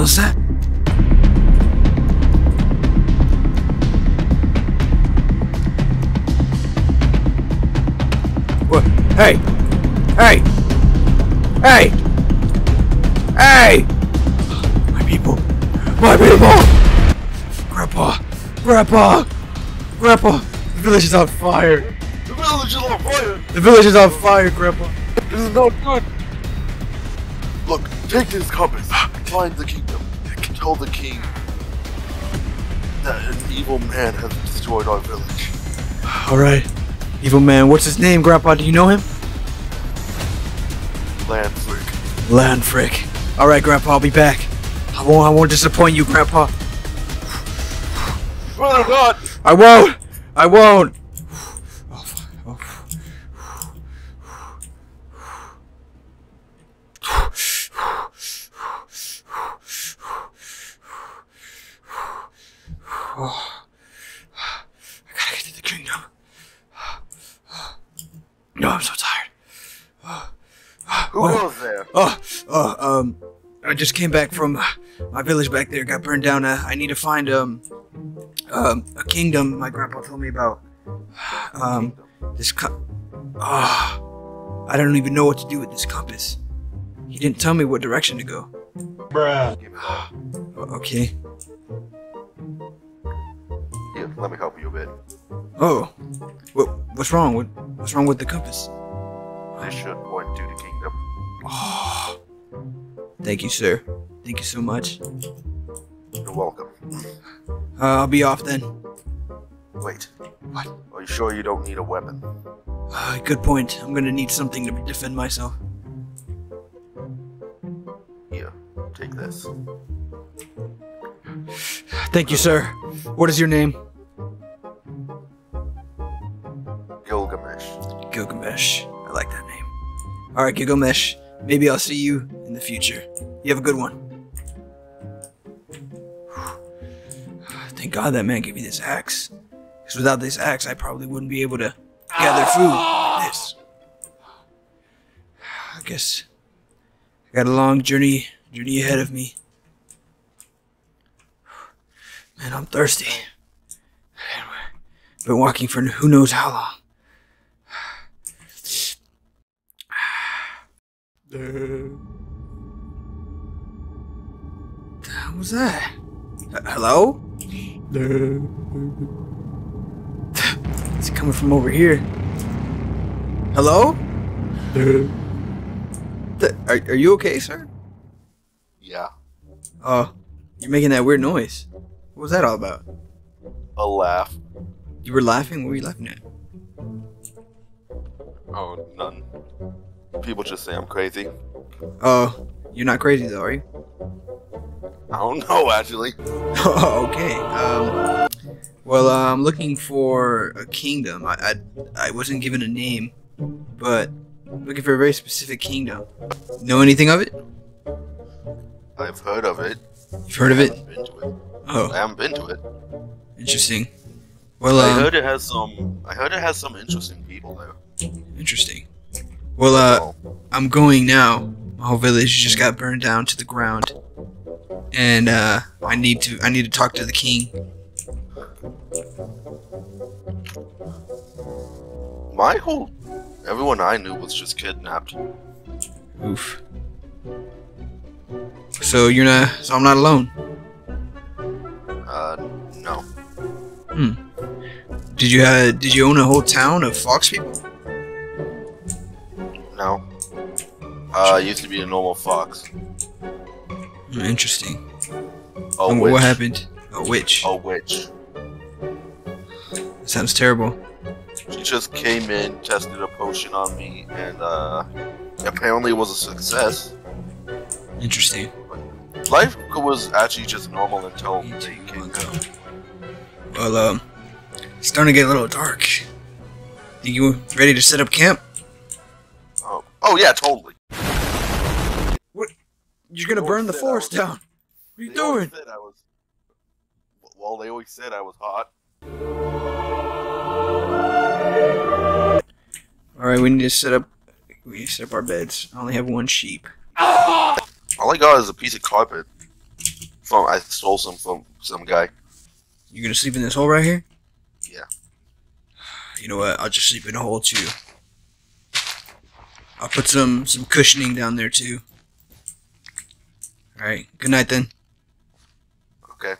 hell is that? What? Hey! Hey! Hey! Hey! My people! My people! Grandpa! Grandpa! Grandpa! The village is on fire! The village is on fire! The village is on fire, Grandpa! This is not good! Look, take this compass. Find the kingdom. Tell the king that an evil man has destroyed our village. Alright. Evil man, what's his name, Grandpa? Do you know him? Landfrick. Landfrick. Alright, Grandpa, I'll be back. I won't I won't disappoint you, Grandpa. Brother God! I won't! I won't! Oh, fuck. Oh. Oh. I gotta get to the kingdom. No, I'm so tired. Who goes there? Oh, oh, um, I just came back from uh, my village back there. Got burned down. Uh, I need to find um, um, a kingdom. My grandpa told me about. Um, this co- Ah, I don't even know what to do with this compass. He didn't tell me what direction to go. Bruh. Okay. Let me help you a bit. Oh, what? What's wrong? What? What's wrong with the compass? This should point to the kingdom. Oh, thank you, sir. Thank you so much. You're welcome. Uh, I'll be off then. Wait. What? Are you sure you don't need a weapon? Uh, good point. I'm gonna need something to defend myself. Here, take this. Thank you, sir. What is your name? Alright, Gilgamesh. Maybe I'll see you in the future. You have a good one. Thank God that man gave me this axe. Because without this axe, I probably wouldn't be able to gather food this. I guess I got a long journey journey ahead of me. Man, I'm thirsty. Been walking for who knows how long. The was that? Uh, hello? It's coming from over here. Hello? Th- are, are you okay, sir? Yeah. Oh, you're making that weird noise. What was that all about? A laugh. You were laughing? What were you laughing at? Oh, none. People just say I'm crazy. Oh, you're not crazy though, are you? I don't know, actually. Oh, okay. Um, well, uh, I'm looking for a kingdom. I, I, I wasn't given a name, but I'm looking for a very specific kingdom. Know anything of it? I've heard of it. You've heard of I it? haven't been to it. I Oh, haven't been to it. interesting. Well, I um, heard it has some. I heard it has some interesting people there. interesting. Well, uh, Oh, I'm going now. My whole village just got burned down to the ground, and uh, I need to I need to talk to the king. my whole. Everyone I knew was just kidnapped. Oof. So you're not. So I'm not alone. Uh, no. Hmm. Did you have? Did you own a whole town of fox people? No. Uh, I used to be a normal fox. Interesting. Oh, witch. what happened? A witch. A witch. Sounds terrible. She just came in, tested a potion on me, and uh, apparently it was a success. Interesting. Life was actually just normal until they came. Well, um, it's starting to get a little dark. Think you ready to set up camp? Oh, yeah, totally. What? You're gonna burn the always said I forest was- down. What are you They doing? said I was. Well, they always said I was hot. All right, we need to set up. We need to set up our beds. I only have one sheep. All I got is a piece of carpet. From I stole some from some guy. You gonna sleep in this hole right here? Yeah. You know what? I'll just sleep in a hole too. I'll put some some cushioning down there too. All right. Good night then. Okay.